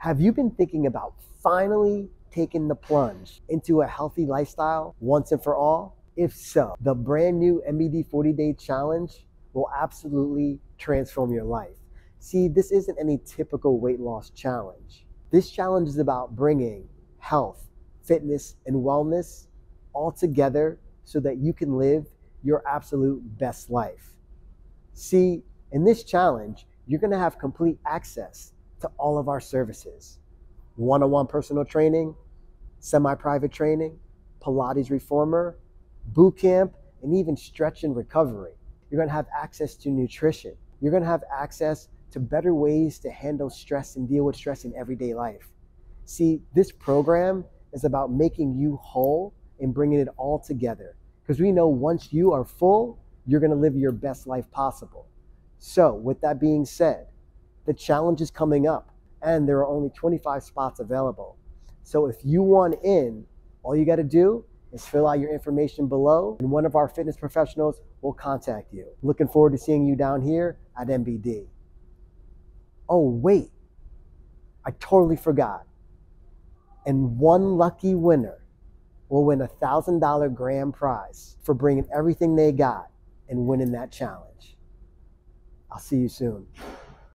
Have you been thinking about finally taking the plunge into a healthy lifestyle once and for all? If so, the brand new NBD 40 Day Challenge will absolutely transform your life. See, this isn't any typical weight loss challenge. This challenge is about bringing health, fitness, and wellness all together so that you can live your absolute best life. See, in this challenge, you're gonna have complete access to all of our services one on one personal training, semi private training, Pilates reformer, boot camp, and even stretch and recovery. You're gonna have access to nutrition. You're gonna have access to better ways to handle stress and deal with stress in everyday life. See, this program is about making you whole and bringing it all together. Because we know once you are full, you're gonna live your best life possible. So, with that being said, the challenge is coming up and there are only 25 spots available. So if you want in, all you got to do is fill out your information below and one of our fitness professionals will contact you. Looking forward to seeing you down here at NBD. Oh, wait, I totally forgot. And one lucky winner will win a $1,000 grand prize for bringing everything they got and winning that challenge. I'll see you soon.